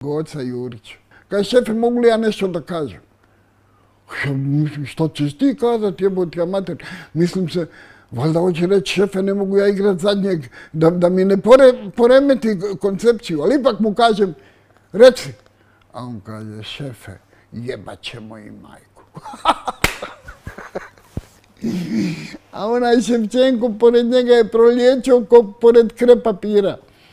Goca Jurića. Kaj šefe, mogu li ja nešto da kažem? Ja, što ćeš ti kazati, jeboti amater? Mislim se, valjda hoće reći, šefe, ne mogu ja igrat zadnjeg, da, da mi ne pore, poremeti koncepciju. Ali ipak mu kažem, reci. A on kaže, šefe, jebat ćemo i majku. A onaj Ševčenko pored njega je proliječio ko pored krepapira. papira.